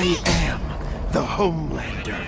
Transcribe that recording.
I am the Homelander.